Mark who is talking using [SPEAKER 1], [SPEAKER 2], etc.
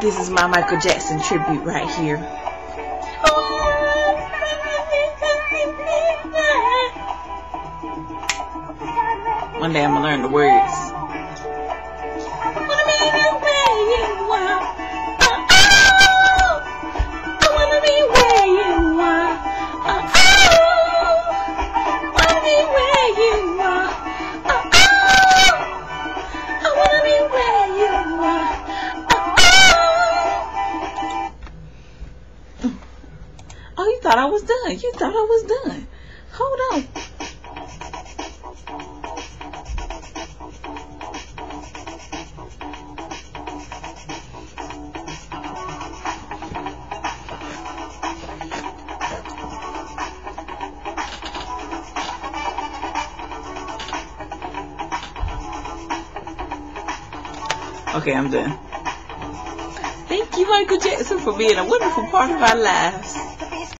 [SPEAKER 1] This is my Michael Jackson tribute right here. One day I'm gonna learn the words. Oh, you thought I was done. You thought I was done. Hold on. Okay, I'm done. You, Michael Jackson, for being a wonderful part of our lives.